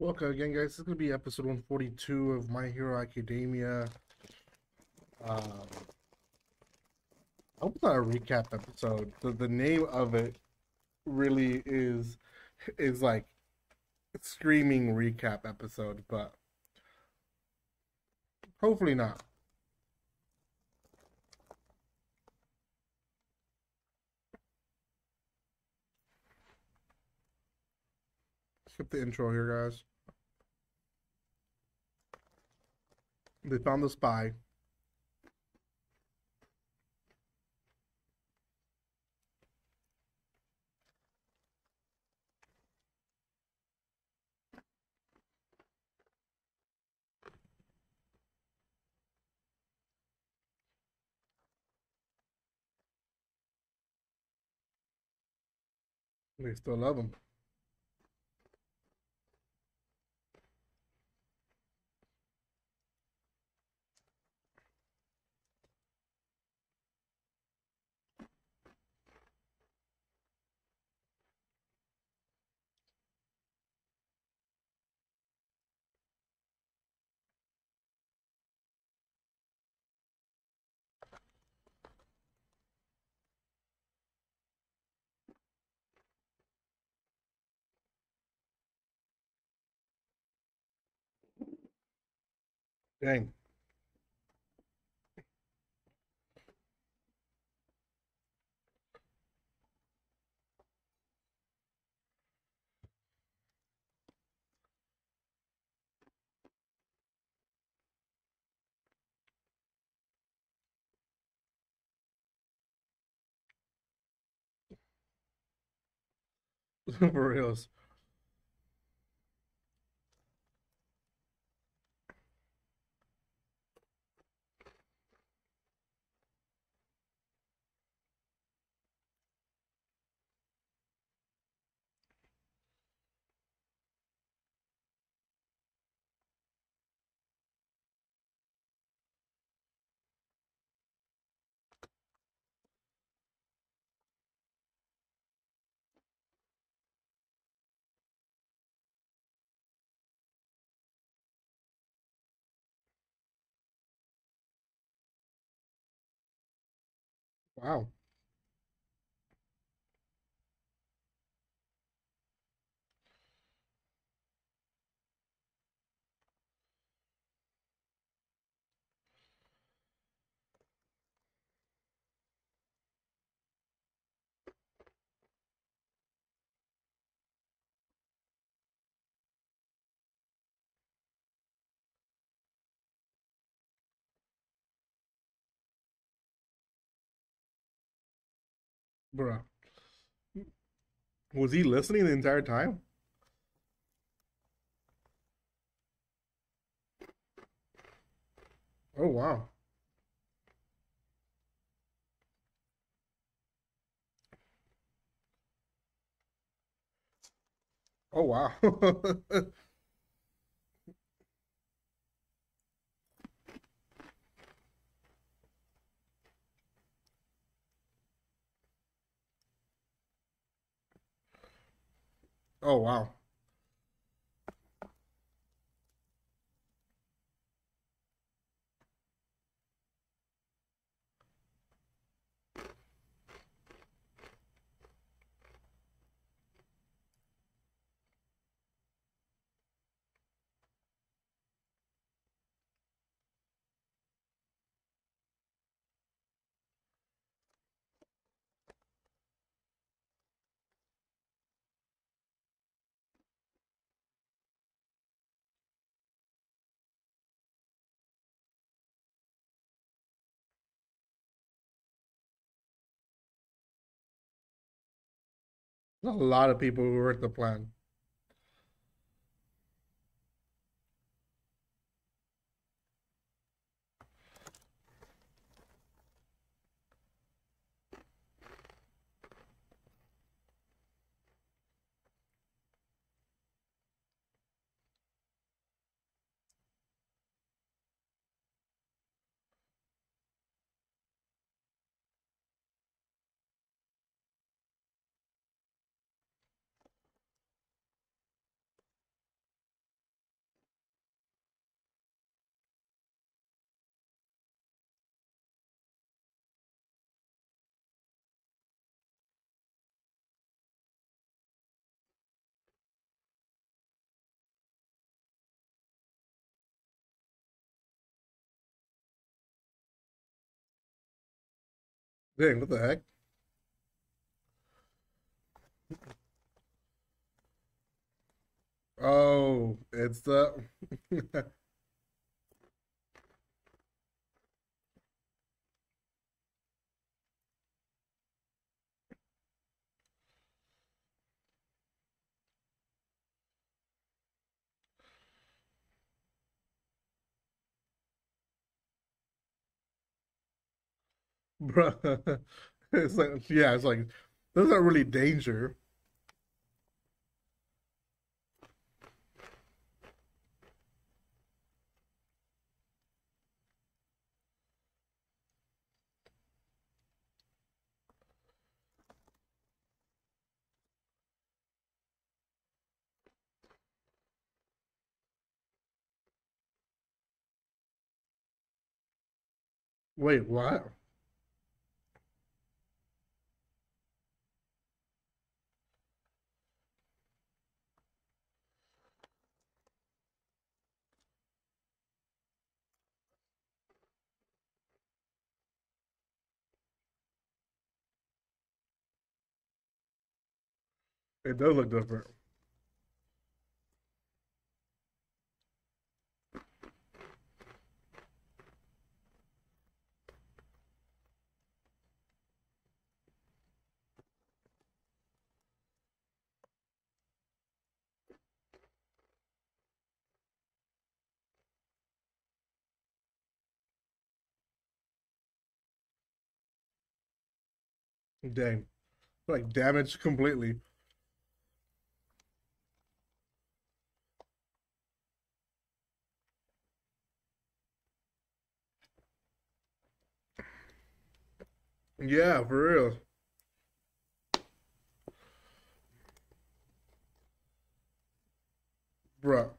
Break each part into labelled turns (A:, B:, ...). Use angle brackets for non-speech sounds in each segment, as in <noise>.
A: Welcome again, guys. This is going to be episode 142 of My Hero Academia. Um, I hope it's not a recap episode. The, the name of it really is is like screaming recap episode, but hopefully not. Skip the intro here, guys. They found the spy. They still love him. Dang. <laughs> For reals. Wow. Bruh. Was he listening the entire time? Oh, wow. Oh, wow. <laughs> Oh, wow. A lot of people who worked the plan. Dang, what the heck? Oh, it's the <laughs> bruh. <laughs> It's like yeah, it's like those aren't really danger. Wait, what? It does look different. Dang, like damaged completely. Yeah, for real, bruh.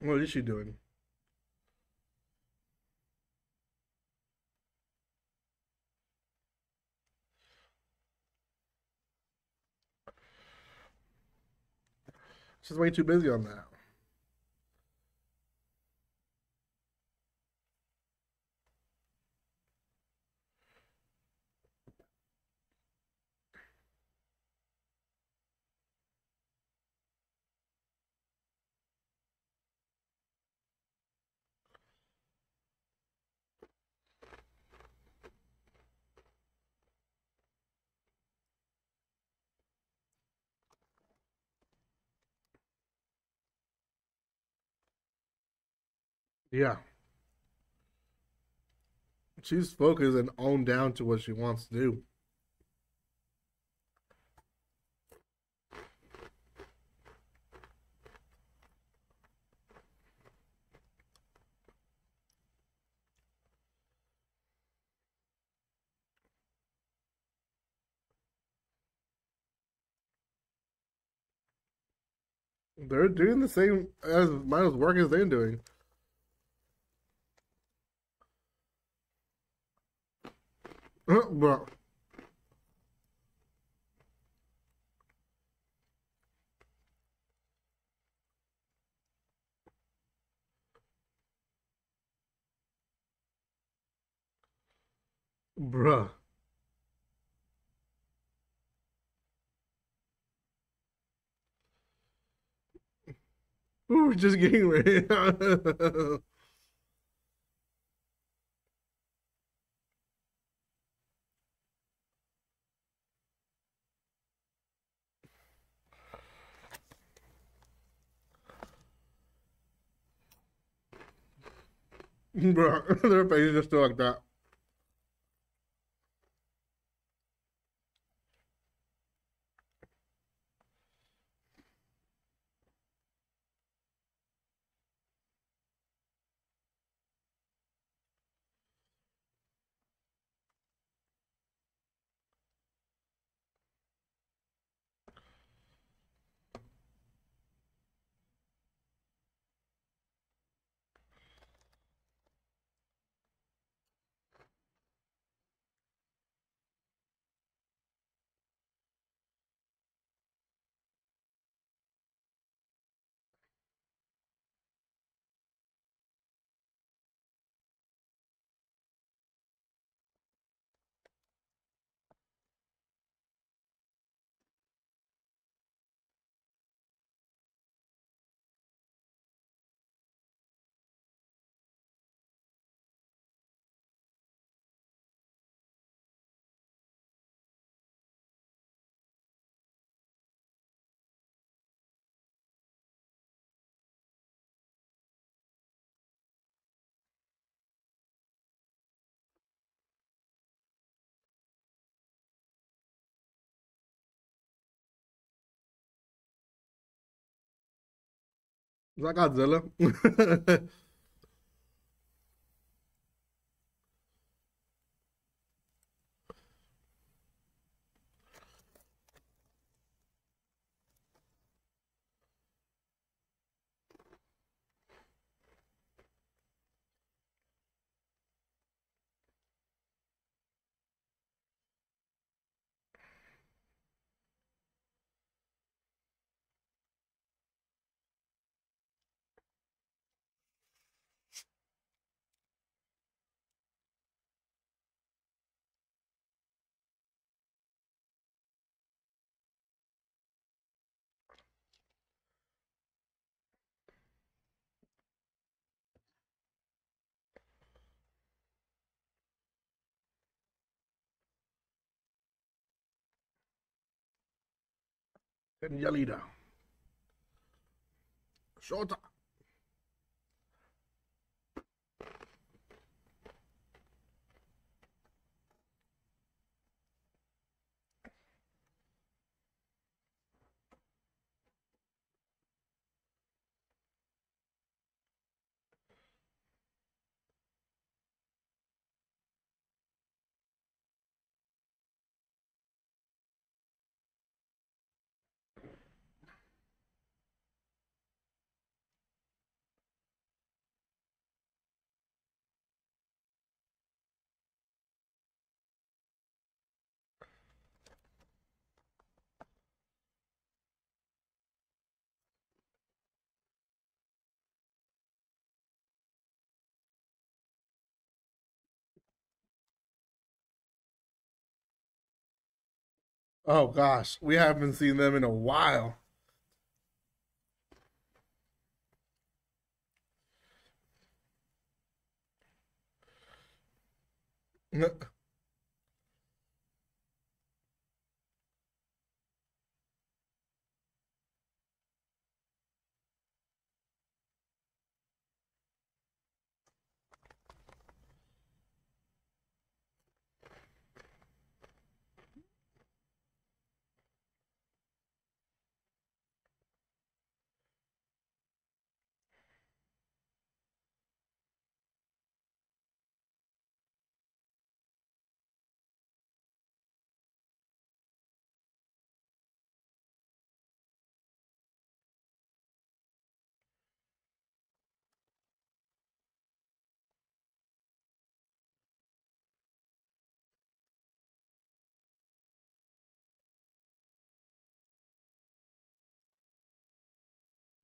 A: What is she doing? She's way too busy on that. Yeah, she's focused and owned down to what she wants to do. They're doing the same as as work as they're doing. Bruh, bruh. Ooh, just getting ready. <laughs> Bruh, their face is just still like that. Is <laughs> Godzilla? Yalida. Shota. Oh gosh, we haven't seen them in a while.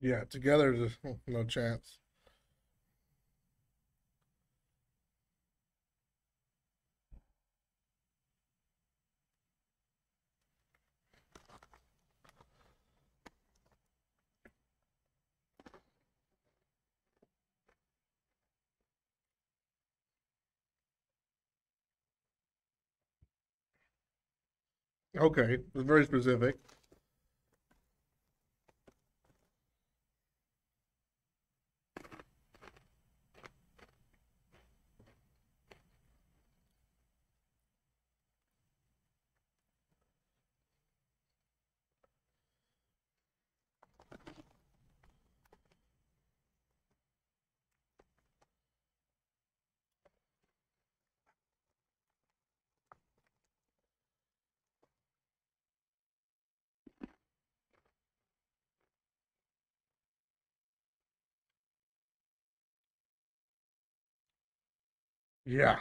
A: Yeah, together there's <laughs> no chance. Okay, it's very specific. Yeah,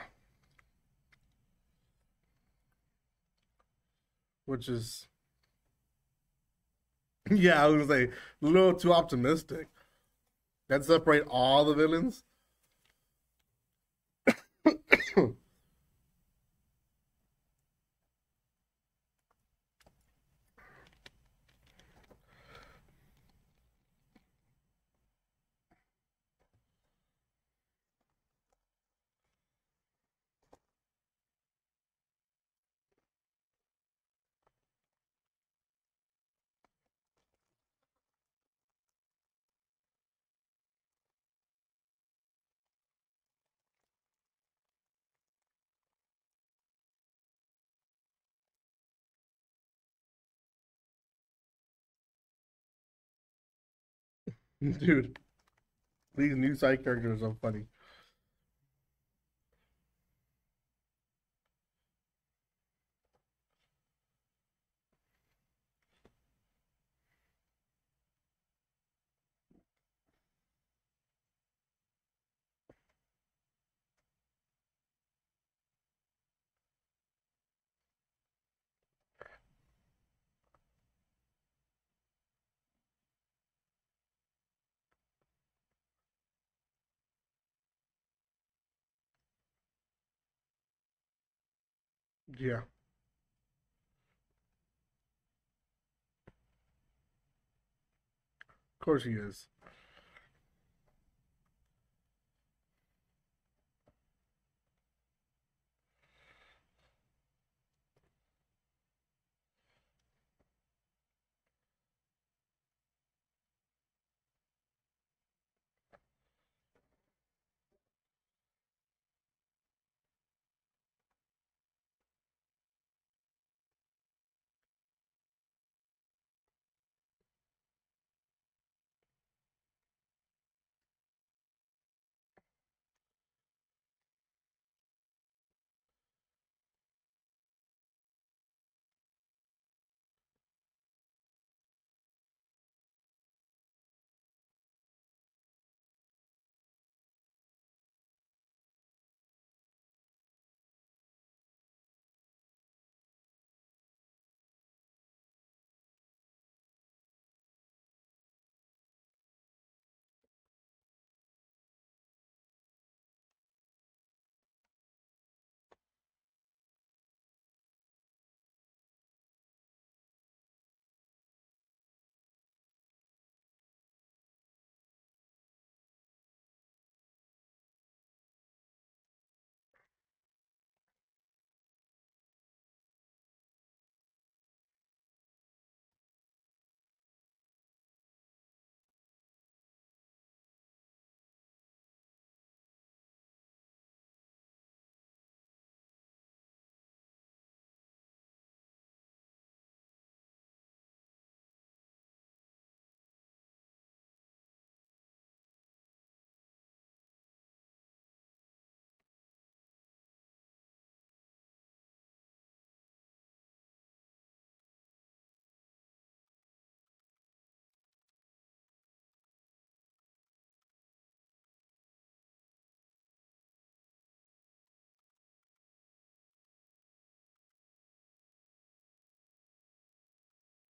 A: which is <laughs> yeah, I was say a little too optimistic. That separate all the villains. <coughs> <coughs> Dude, these new side characters are funny. Yeah, of course he is.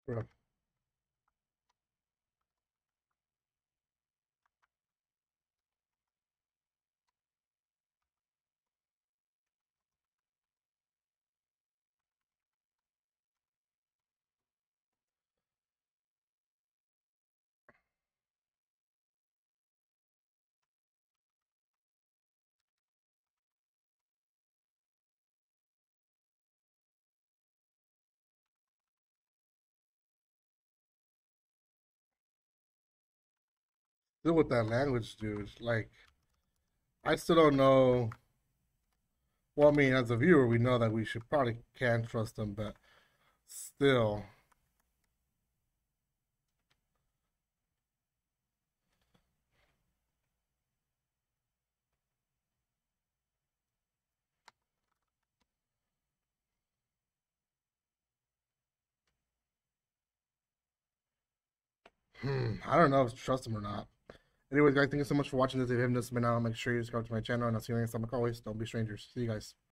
A: Bro. Still with that language, dude. Is like, I still don't know. Well, I mean, as a viewer, we know that we should probably can trust them, but still. Hmm, I don't know if trust them or not. Anyways, guys, thank you so much for watching this. If you haven't been out, make sure you subscribe to my channel, and I'll see you next time. Like always, don't be strangers. See you guys.